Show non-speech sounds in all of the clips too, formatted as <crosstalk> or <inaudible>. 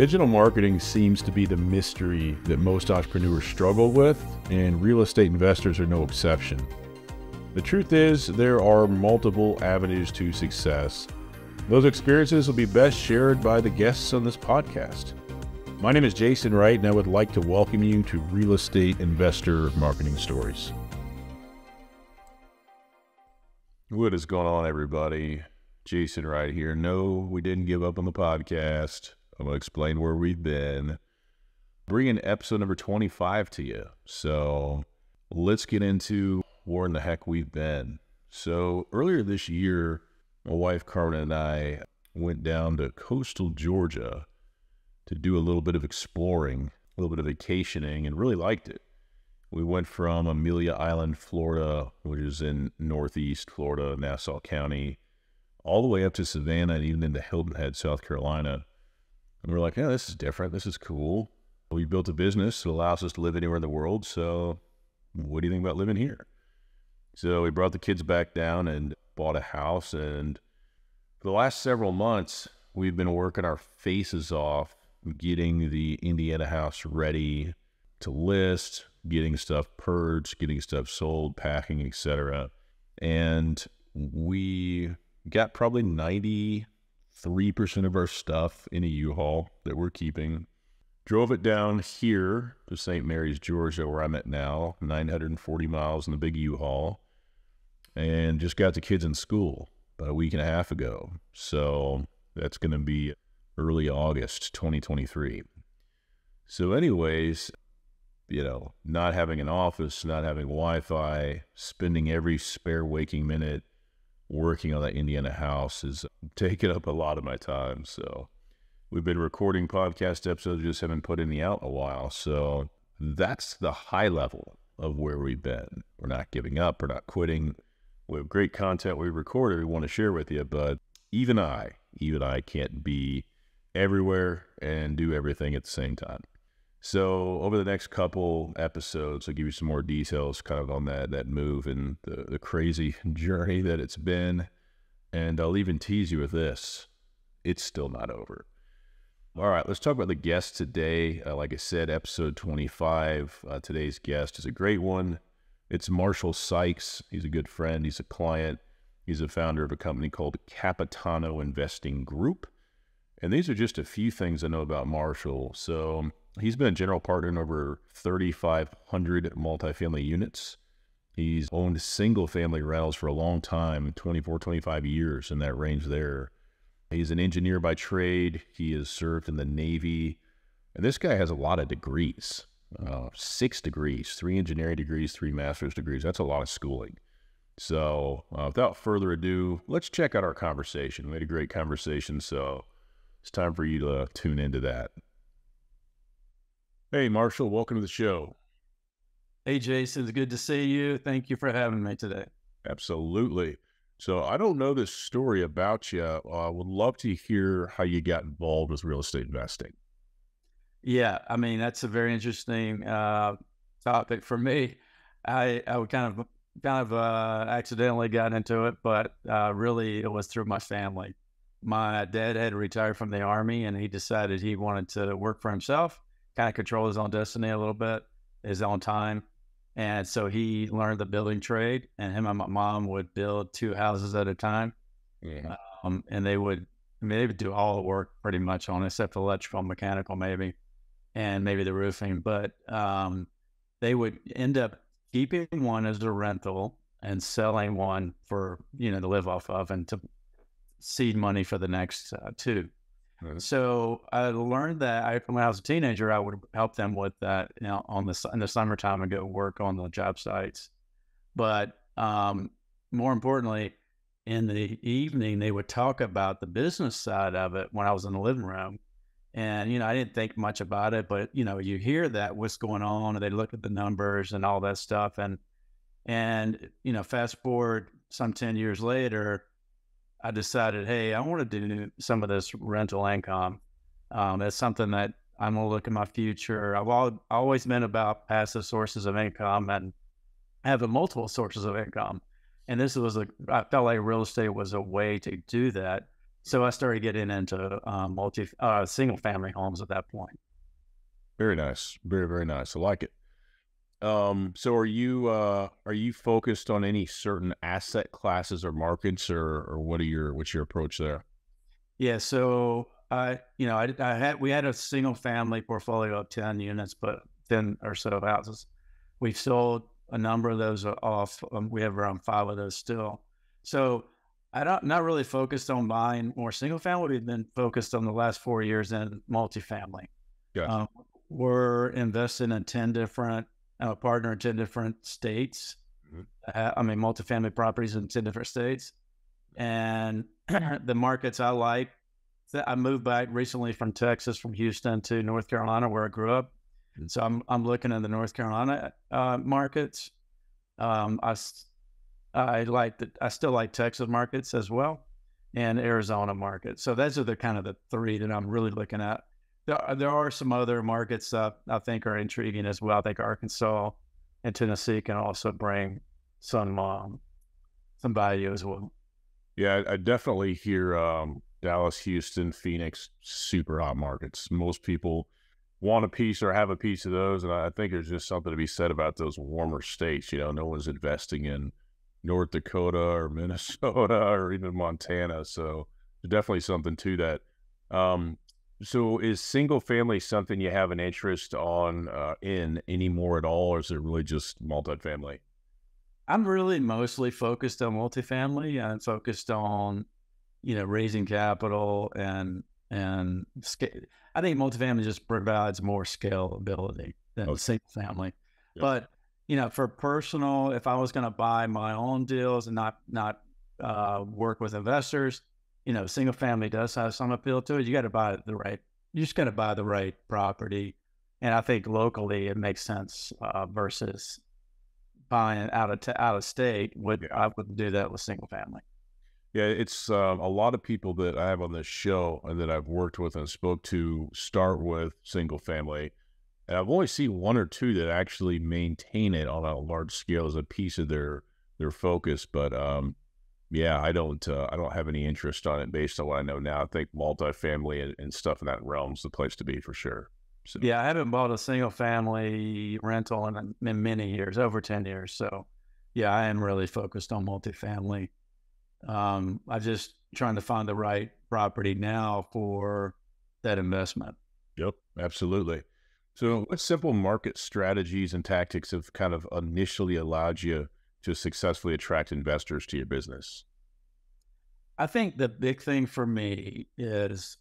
Digital marketing seems to be the mystery that most entrepreneurs struggle with, and real estate investors are no exception. The truth is, there are multiple avenues to success. Those experiences will be best shared by the guests on this podcast. My name is Jason Wright, and I would like to welcome you to Real Estate Investor Marketing Stories. What is going on, everybody? Jason Wright here. No, we didn't give up on the podcast. I'm going to explain where we've been. Bringing episode number 25 to you. So let's get into where in the heck we've been. So earlier this year, my wife Carmen and I went down to coastal Georgia to do a little bit of exploring, a little bit of vacationing, and really liked it. We went from Amelia Island, Florida, which is in northeast Florida, Nassau County, all the way up to Savannah and even into Hilton Head, South Carolina. And we're like, yeah, this is different. This is cool. We built a business that allows us to live anywhere in the world. So, what do you think about living here? So, we brought the kids back down and bought a house. And for the last several months, we've been working our faces off getting the Indiana house ready to list, getting stuff purged, getting stuff sold, packing, etc. And we got probably 90 3% of our stuff in a U-Haul that we're keeping. Drove it down here to St. Mary's, Georgia, where I'm at now, 940 miles in the big U-Haul, and just got the kids in school about a week and a half ago. So that's going to be early August 2023. So, anyways, you know, not having an office, not having Wi Fi, spending every spare waking minute working on that Indiana house is <laughs> taking up a lot of my time. So we've been recording podcast episodes, just haven't put any out in a while. So that's the high level of where we've been. We're not giving up, we're not quitting. We have great content we recorded we want to share with you, but even I, even I can't be everywhere and do everything at the same time. So over the next couple episodes, I'll give you some more details kind of on that that move and the, the crazy <laughs> journey that it's been. And I'll even tease you with this. It's still not over. All right, let's talk about the guest today. Uh, like I said, episode 25. Uh, today's guest is a great one. It's Marshall Sykes. He's a good friend. He's a client. He's a founder of a company called Capitano Investing Group. And these are just a few things I know about Marshall. So He's been a general partner in over 3,500 multifamily units. He's owned single family rentals for a long time 24, 25 years in that range there. He's an engineer by trade. He has served in the Navy. And this guy has a lot of degrees uh, six degrees, three engineering degrees, three master's degrees. That's a lot of schooling. So, uh, without further ado, let's check out our conversation. We had a great conversation. So, it's time for you to tune into that. Hey, Marshall, welcome to the show. Hey, Jason, it's good to see you. Thank you for having me today. Absolutely. So, I don't know this story about you. I uh, would love to hear how you got involved with real estate investing. Yeah, I mean that's a very interesting uh, topic for me. I I kind of kind of uh, accidentally got into it, but uh, really it was through my family. My dad had retired from the army, and he decided he wanted to work for himself kind of control his own destiny a little bit, his own time. And so he learned the building trade, and him and my mom would build two houses at a time. Yeah. Um, and they would, I mean, they would do all the work pretty much on, except for electrical, mechanical, maybe, and maybe the roofing. But um, they would end up keeping one as a rental and selling one for you know to live off of and to seed money for the next uh, two. So I learned that I, when I was a teenager, I would help them with that you know, on the in the summertime and go work on the job sites. But um, more importantly, in the evening, they would talk about the business side of it when I was in the living room. And, you know, I didn't think much about it, but, you know, you hear that what's going on and they look at the numbers and all that stuff. And, and, you know, fast forward some 10 years later, I decided, hey, I want to do some of this rental income. Um, it's something that I'm gonna look at my future. I've all, always been about passive sources of income and having multiple sources of income. And this was a, I felt like real estate was a way to do that. So I started getting into um, multi uh, single family homes at that point. Very nice. Very, very nice. I like it. Um, so are you uh are you focused on any certain asset classes or markets or or what are your what's your approach there? Yeah, so I you know I, I had we had a single family portfolio of 10 units but 10 or so houses. We've sold a number of those off. Um, we have around five of those still. So I don't not really focused on buying more single family. We've been focused on the last four years in multifamily. Gotcha. Um, we're investing in 10 different uh, partner in 10 different states. Mhm. Uh, I mean, multifamily properties in 10 different states. And <clears throat> the markets I like, I moved back recently from Texas, from Houston to North Carolina, where I grew up. Mhm. So I'm, I'm looking in the North Carolina uh, markets. Um, I, I like the, I still like Texas markets as well and Arizona markets. So those are the kind of the three that I'm really looking at. There, are- there are some other markets that I think are intriguing as well. I think Arkansas and Tennessee can also bring some um, some value as well. Yeah, I, I definitely hear um Dallas, Houston, Phoenix, super hot markets. Most people want a piece or have a piece of those, and I think there's just something to be said about those warmer states. You know, no one's investing in North Dakota or <laughs> Minnesota or even Montana, so definitely something to that. Um, so is single family something you have an interest on uh, in anymore at all, or is it really just multifamily? I'm really mostly focused on multifamily and focused on, you know, raising capital and and scale. I think multifamily just provides more scalability than Okay. single family. Yeah. But you know, for personal, if I was going to buy my own deals and not not uh, work with investors, you know, single family does have some appeal to it. You got to buy the right. You just got to buy the right property, and I think locally it makes sense uh, versus buying out of t- out of state. Would Yeah. I wouldn't do that with single family. Yeah, it's um, a lot of people that I have on this show and that I've worked with and spoke to start with single family. And I've only seen one or two that actually maintain it on a large scale as a piece of their their focus. But um, yeah, I don't uh, I don't have any interest on it based on what I know now. I think multifamily and, and stuff in that realm is the place to be for sure. So Yeah, I haven't bought a single family rental in, in many years, over ten years. So, yeah, I am really focused on multifamily. Um, I just trying to find the right property now for that investment. Yep, absolutely. So, what simple market strategies and tactics have kind of initially allowed you to successfully attract investors to your business? I think the big thing for me is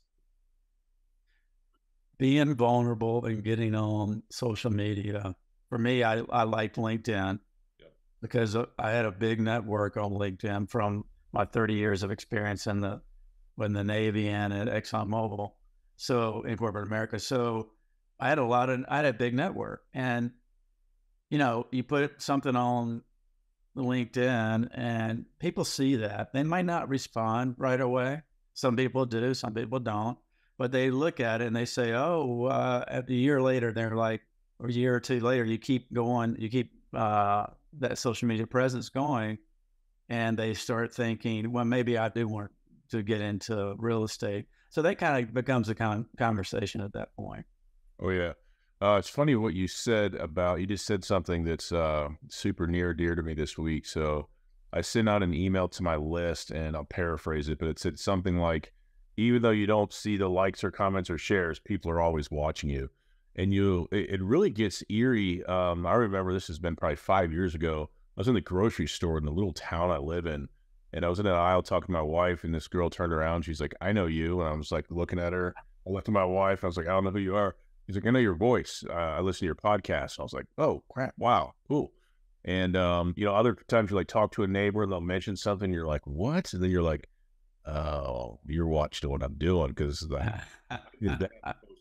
being vulnerable and getting on social media. For me, I, I liked LinkedIn Yep. because uh, I had a big network on LinkedIn from my 30 years of experience in the in the Navy and at ExxonMobil, so in corporate America. So I had a lot of I had a big network, and you know, you put something on LinkedIn and people see that. They might not respond right away. Some people do, some people don't. But they look at it and they say, oh, uh, a year later, they're like, or a year or two later, you keep going, you keep uh, that social media presence going. And they start thinking, well, maybe I do want to get into real estate. So that kind of becomes a con- conversation at that point. Oh yeah. Uh, it's funny what you said about you just said something that's uh, super near dear to me this week. So I sent out an email to my list and I'll paraphrase it, but it said something like, even though you don't see the likes or comments or shares, people are always watching you. And you it, it really gets eerie. Um, I remember this has been probably five years ago. I was in the grocery store in the little town I live in, and I was in an aisle talking to my wife, and this girl turned around. She's like, I know you. And I was like looking at her. I looked at my wife. I was like, I don't know who you are. He's like, I know your voice. Uh, I listen to your podcast. I was like, oh, crap. Wow. Cool. And, um, you know, other times you like talk to a neighbor and they'll mention something. You're like, what? And then you're like, oh, you're watching what I'm doing because that, <laughs>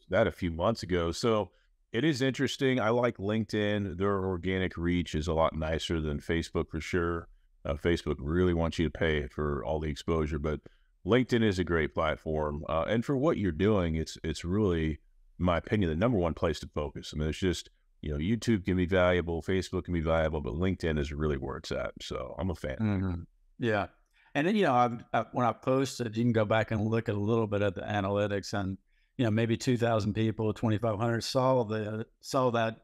that a few months ago. So it is interesting. I like LinkedIn. Their organic reach is a lot nicer than Facebook for sure. Uh, Facebook really wants you to pay for all the exposure, but LinkedIn is a great platform. Uh, and for what you're doing, it's it's really, in my opinion, the number one place to focus. I mean, it's just you know, YouTube can be valuable, Facebook can be valuable, but LinkedIn is really where it's at. So I'm a fan. Mhm. Yeah. And then, you know, I, I, when I posted, you can go back and look at a little bit of the analytics, and you know, maybe two thousand people, twenty five hundred saw the saw that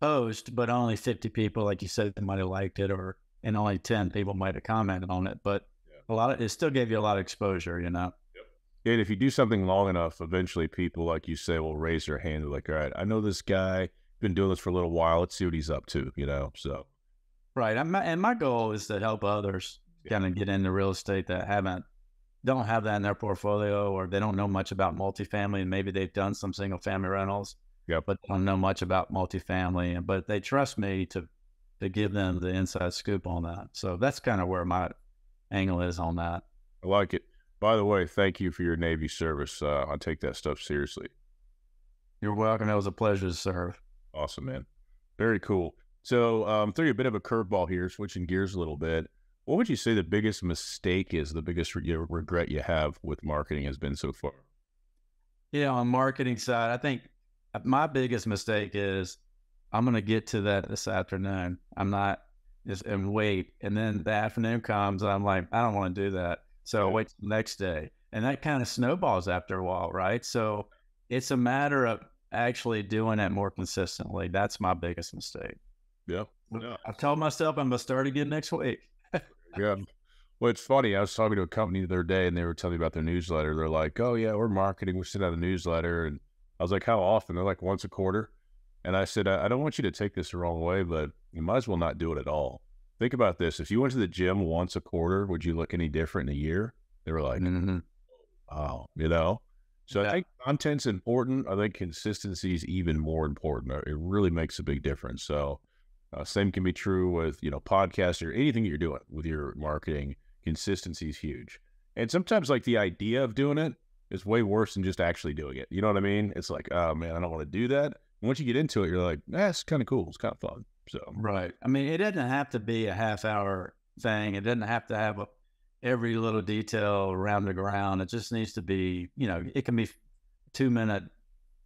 post, but only fifty people, like you said, they might have liked it, or and only ten people might have commented on it. But yeah. a lot of it still gave you a lot of exposure, you know. And if you do something long enough, eventually people, like you say, will raise their hand. They're like, all right, I know this guy, been doing this for a little while. Let's see what he's up to, you know. So, right. And my, and my goal is to help others kind of get into real estate that haven't don't have that in their portfolio or they don't know much about multifamily and maybe they've done some single family rentals yep. but don't know much about multifamily And, but they trust me to to give them the inside scoop on that so that's kind of where my angle is on that i like it by the way thank you for your navy service. Uh, i take that stuff seriously. You're welcome. That was a pleasure to serve. Awesome man. Very cool. So um, throw you a bit of a curveball here switching gears a little bit. What would you say the biggest mistake is, the biggest re- regret you have with marketing has been so far? Yeah, on marketing side, I think uh, my biggest mistake is I'm going to get to that this afternoon. I'm not just and wait, and then the afternoon comes, and I'm like, I don't want to do that, so yeah. wait the next day, and that kind of snowballs after a while, right? So it's a matter of actually doing it more consistently. That's my biggest mistake. Yeah. yeah. I've told myself I'm gonna start again next week <laughs> yeah. Well, it's funny. I was talking to a company the other day, and they were telling me about their newsletter. They're like, "Oh yeah, we're marketing. We send out a newsletter." And I was like, "How often?" They're like, "Once a quarter." And I said, I, I don't want you to take this the wrong way, but you might as well not do it at all. Think about this: if you went to the gym once a quarter, would you look any different in a year? They were like, mm-hmm. "Oh, you know." So yeah. I think content's important. I think consistency is even more important. It really makes a big difference. So uh, same can be true with you know podcasts or anything you're doing with your marketing. Consistency is huge, and sometimes like the idea of doing it is way worse than just actually doing it. You know what I mean? It's like, oh man, I don't want to do that. And once you get into it, you're like, that's kind of cool. It's kind of fun. So right. I mean, it doesn't have to be a half hour thing. It doesn't have to have a, every little detail around the ground. It just needs to be, you know, it can be two minute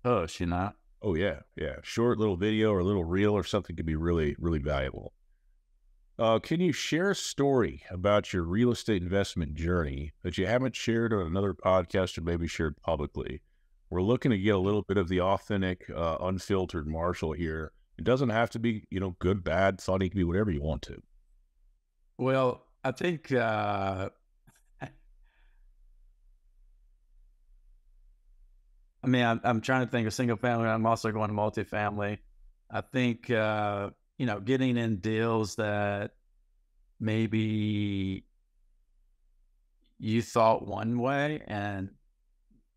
push. You know. Oh yeah, yeah. Short little video or a little reel or something could be really, really valuable. Uh, can you share a story about your real estate investment journey that you haven't shared on another podcast or maybe shared publicly? We're looking to get a little bit of the authentic, uh, unfiltered Marshall here. It doesn't have to be, you know, good, bad, funny. It can be whatever you want to. Well, I think uh, <laughs> I mean, I'm, I'm trying to think of single family. I'm also going to multifamily. I think, uh, you know, getting in deals that maybe you thought one way and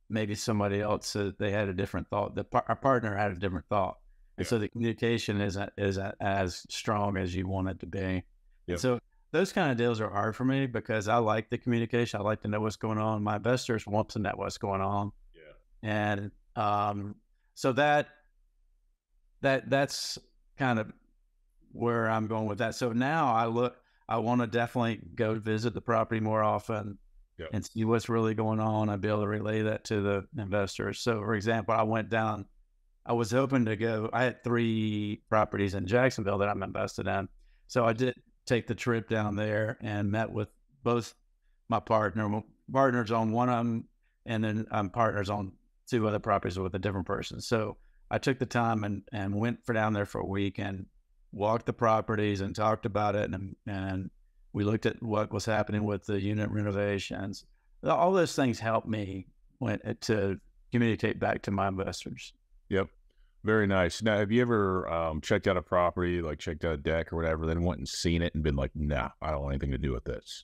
maybe somebody else uh, they had a different thought. The our partner had a different thought, yeah. so the communication isn't isn't as strong as you want it to be. Yep. So those kind of deals are hard for me because I like the communication. I like to know what's going on. My investors want to know what's going on Yeah. and um, so that that that's kind of where I'm going with that. So now I look, I want to definitely go visit the property more often yep. and see what's really going on. I'd be able to relay that to the investors. So, for example, I went down. I was hoping to go. I had three properties in Jacksonville that I'm invested in. So I did take the trip down there and met with both my partner partners on one of them, and then I'm partners on two other properties with a different person. So I took the time and, and went for down there for a week and walked the properties and talked about it. And, and we looked at what was happening with the unit renovations. All those things helped me when, uh, to communicate back to my investors. Yep. Very nice. Now, have you ever um, checked out a property, like checked out a deck or whatever, then went and seen it and been like, nah, I don't want anything to do with this?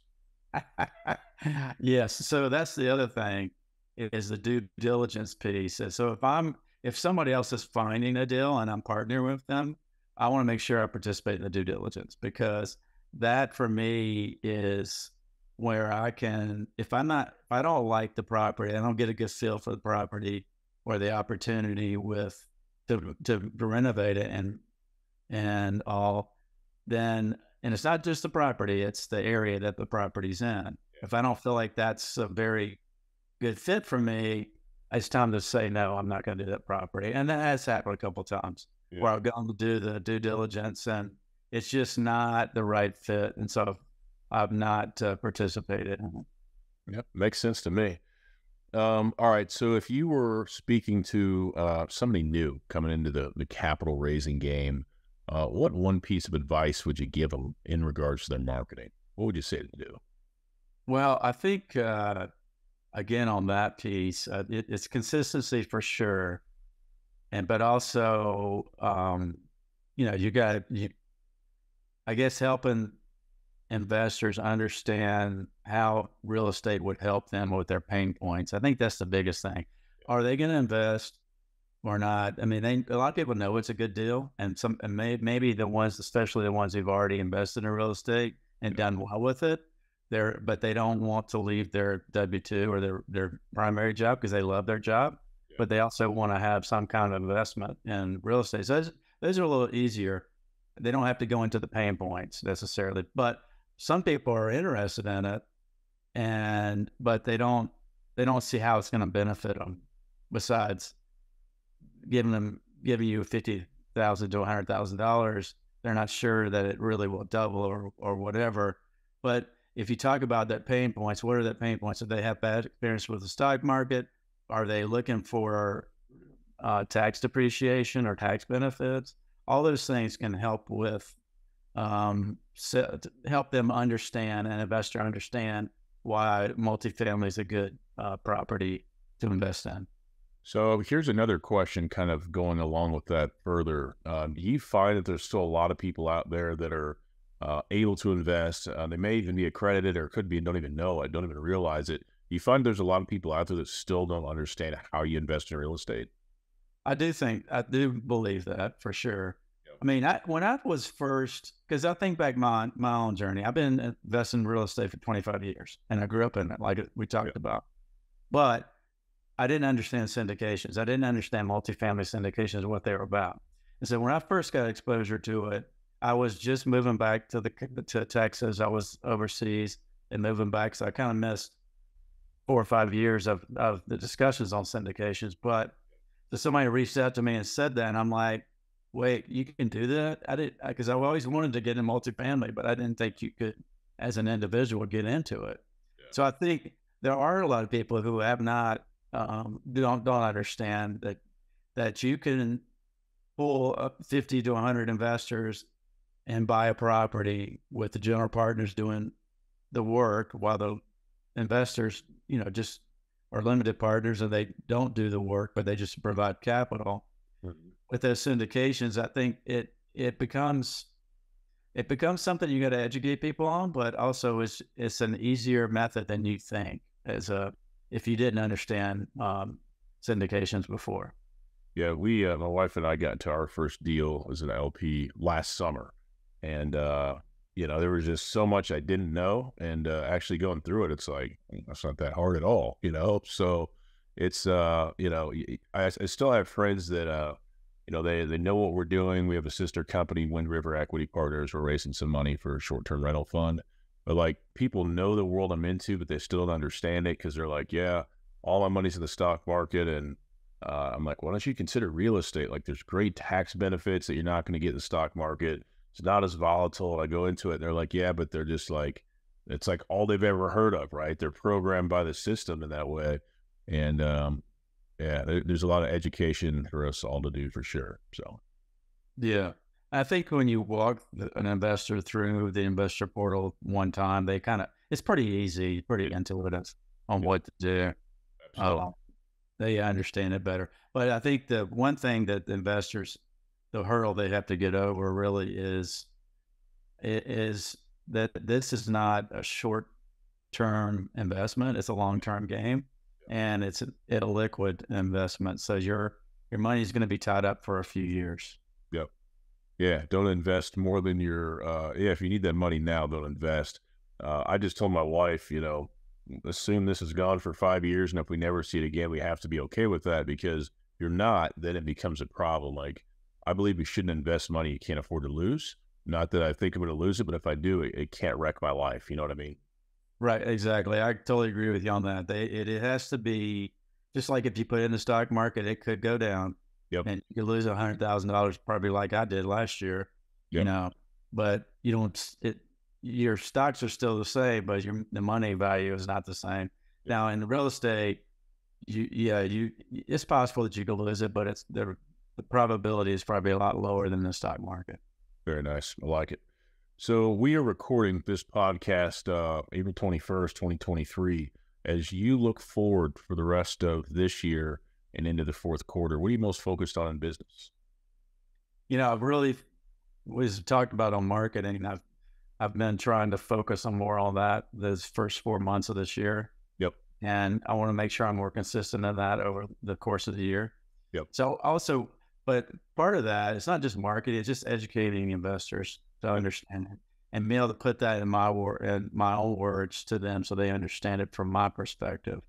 <laughs> yes. So that's the other thing is the due diligence piece. So if I'm if somebody else is finding a deal and I'm partnering with them, I want to make sure I participate in the due diligence because that for me is where I can if I'm not if I don't like the property, I don't get a good feel for the property or the opportunity with to to, to renovate it and and all, then and it's not just the property, it's the area that the property's in. If I don't feel like that's a very good fit for me, it's time to say no. I'm not going to do that property, and that has happened a couple times yeah. where I've gone to do the due diligence, and it's just not the right fit. And so I've not uh, participated. Yep, makes sense to me. Um, all right, so if you were speaking to uh, somebody new coming into the the capital raising game, uh, what one piece of advice would you give them in regards to their marketing? What would you say to do? Well, I think uh, again on that piece, uh, it, it's consistency for sure, and but also, um, you know, you got you, I guess helping investors understand how real estate would help them with their pain points. I think that's the biggest thing. Are they going to invest or not? I mean, they, a lot of people know it's a good deal, and some and may, maybe the ones, especially the ones who've already invested in real estate and done well with it, they're but they don't want to leave their W two or their their primary job because they love their job, yeah. but they also want to have some kind of investment in real estate. So those, those are a little easier. They don't have to go into the pain points necessarily, but some people are interested in it, and but they don't they don't see how it's going to benefit them. Besides giving them giving you fifty thousand to hundred thousand dollars, they're not sure that it really will double or or whatever. But if you talk about that pain points, what are the pain points? Do they have bad experience with the stock market? Are they looking for uh, tax depreciation or tax benefits? All those things can help with um, so help them understand an investor understand why multifamily is a good uh, property to invest in. So here's another question, kind of going along with that further. Do you find that there's still a lot of people out there that are uh, able to invest? Uh, they may even be accredited or could be and don't even know it, don't even realize it. You find there's a lot of people out there that still don't understand how you invest in real estate. I do think I do believe that for sure. I mean, I, when I was first, because I think back my my own journey, I've been investing in real estate for 25 years, and I grew up in it, like we talked yeah. about. But I didn't understand syndications. I didn't understand multifamily syndications and what they were about. And so when I first got exposure to it, I was just moving back to the to Texas. I was overseas and moving back, so I kind of missed four or five years of of the discussions on syndications. But so somebody reached out to me and said that, and I'm like wait, you can do that? I did because I always wanted to get in multifamily, but I didn't think you could, as an individual, get into it. Yeah. So I think there are a lot of people who have not um, don't don't understand that that you can pull up 50 to 100 investors and buy a property with the general partners doing the work while the investors, you know, just are limited partners and they don't do the work, but they just provide capital. Mm-hmm with those syndications, I think it it becomes it becomes something you got to educate people on, but also it's it's an easier method than you think as a if you didn't understand um, syndications before. Yeah, we uh, my wife and I got into our first deal as an LP last summer, and uh, you know there was just so much I didn't know, and uh, actually going through it, it's like that's not that hard at all, you know. So it's uh, you know I, I still have friends that uh you know, they they know what we're doing. We have a sister company, Wind River Equity Partners. We're raising some money for a short term rental fund. But like people know the world I'm into, but they still don't understand it because they're like, yeah, all my money's in the stock market. And uh, I'm like, why don't you consider real estate? Like there's great tax benefits that you're not going to get in the stock market. It's not as volatile. I go into it and they're like, yeah, but they're just like, it's like all they've ever heard of, right? They're programmed by the system in that way. And um, yeah, there's a lot of education for us all to do for sure. So, yeah, I think when you walk an investor through the investor portal one time, they kind of it's pretty easy, pretty intuitive on yeah. what to do. Uh, they understand it better. But I think the one thing that investors, the hurdle they have to get over really is is that this is not a short term investment; it's a long term game and it's a, a liquid investment. So your your money is going to be tied up for a few years. Yep. Yeah. Don't invest more than your. Uh, yeah. If you need that money now, don't invest. Uh, I just told my wife, you know, assume this is gone for five years, and if we never see it again, we have to be okay with that because if you're not, then it becomes a problem. Like I believe you shouldn't invest money you can't afford to lose. Not that I think I'm going to lose it, but if I do, it, it can't wreck my life. You know what I mean? Right, exactly. I totally agree with you on that. They, it, it has to be just like if you put it in the stock market, it could go down. Yep. And you could lose a hundred thousand dollars, probably like I did last year. Yep. You know, but you don't. It your stocks are still the same, but your the money value is not the same. Now in real estate, you yeah you it's possible that you could lose it, but it's the the probability is probably a lot lower than the stock market. Very nice. I like it. So we are recording this podcast uh, April twenty first, twenty twenty three. As you look forward for the rest of this year and into the fourth quarter, what are you most focused on in business? You know, I've really was talked about on marketing. I've I've been trying to focus on more on that those first four months of this year. Yep. And I want to make sure I'm more consistent in that over the course of the year. Yep. So also, but part of that, it's not just marketing, it's just educating investors to understand it and be able to put that in my word in my own words to them so they understand it from my perspective.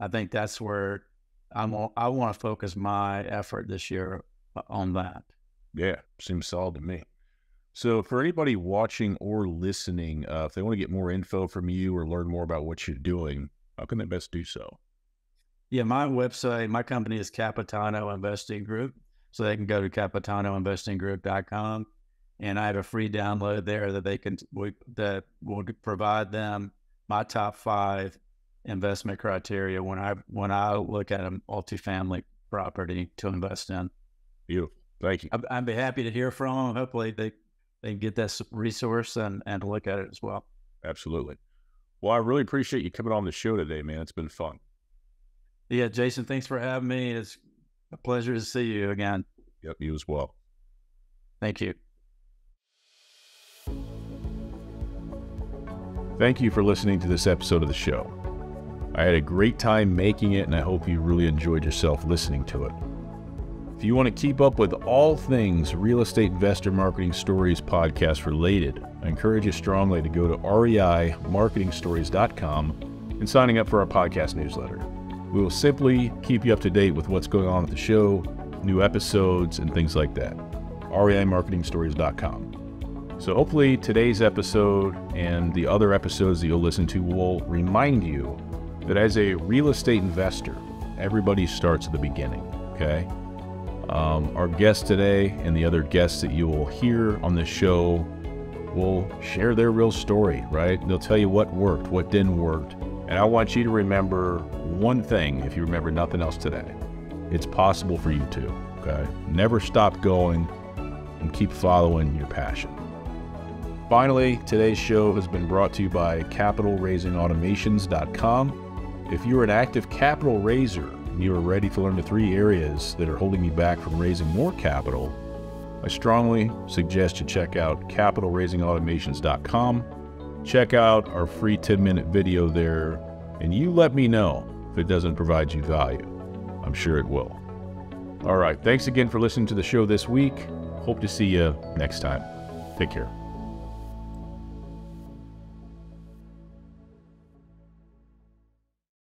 I think that's where I'm I want to focus my effort this year uh, on that. Yeah, seems solid to me. So, for anybody watching or listening, uh, if they want to get more info from you or learn more about what you're doing, how can they best do so? Yeah, my website, my company is Capitano Investing Group. So they can go to capitanoinvestinggroup.com and I have a free download there that they can we, that will provide them my top five investment criteria when I when I look at a multifamily property to invest in. Beautiful. Thank you. I'd, I'd be happy to hear from them. Hopefully they they get this resource and and look at it as well. Absolutely. Well, I really appreciate you coming on the show today, man. It's been fun. Yeah, Jason, thanks for having me. It's a pleasure to see you again. Yep, you as well. Thank you. Thank you for listening to this episode of the show. I had a great time making it, and I hope you really enjoyed yourself listening to it. If you want to keep up with all things real estate investor marketing stories podcast related, I encourage you strongly to go to reimarketingstories.com and signing up for our podcast newsletter. We will simply keep you up to date with what's going on with the show, new episodes, and things like that. reimarketingstories.com. So hopefully today's episode and the other episodes that you'll listen to will remind you that as a real estate investor, everybody starts at the beginning, okay? Um, our guest today and the other guests that you will hear on this show will share their real story, right? They'll tell you what worked, what didn't work. And I want you to remember one thing if you remember nothing else today. It's possible for you too, okay? Never stop going and keep following your passion. Finally, today's show has been brought to you by CapitalRaisingAutomations.com. If you're an active capital raiser and you are ready to learn the three areas that are holding you back from raising more capital, I strongly suggest you check out CapitalRaisingAutomations.com. Check out our free 10 minute video there, and you let me know if it doesn't provide you value. I'm sure it will. All right, thanks again for listening to the show this week. Hope to see you next time. Take care.